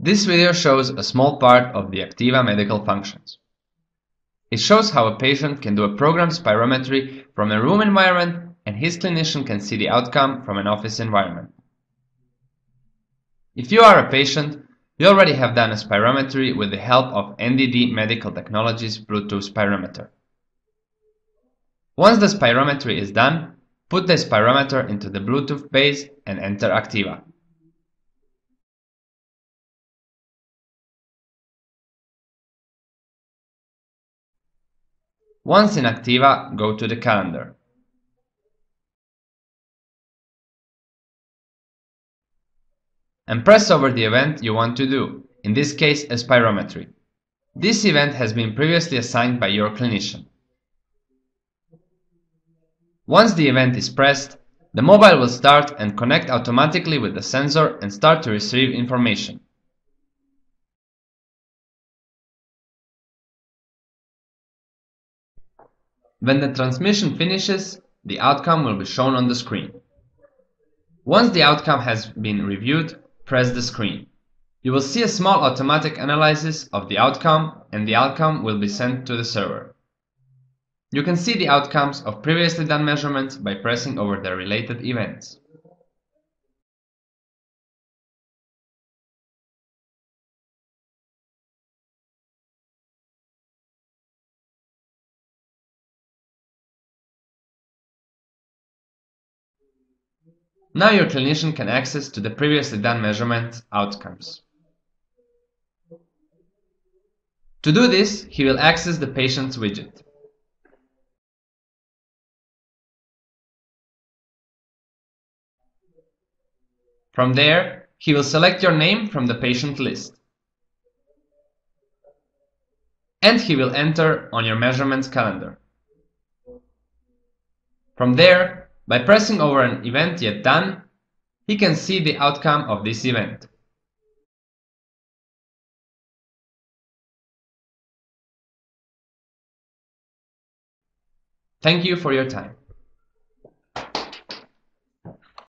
This video shows a small part of the Activa medical functions. It shows how a patient can do a programmed spirometry from a room environment and his clinician can see the outcome from an office environment. If you are a patient, you already have done a spirometry with the help of NDD Medical Technologies Bluetooth spirometer. Once the spirometry is done, put the spirometer into the Bluetooth base and enter Activa. Once in Activa, go to the calendar. And press over the event you want to do, in this case a spirometry. This event has been previously assigned by your clinician. Once the event is pressed, the mobile will start and connect automatically with the sensor and start to receive information. When the transmission finishes, the outcome will be shown on the screen. Once the outcome has been reviewed, press the screen. You will see a small automatic analysis of the outcome and the outcome will be sent to the server. You can see the outcomes of previously done measurements by pressing over the related events. Now your clinician can access to the previously done measurement outcomes. To do this, he will access the patient's widget. From there, he will select your name from the patient list. And he will enter on your measurements calendar. From there, by pressing over an event yet done, he can see the outcome of this event. Thank you for your time.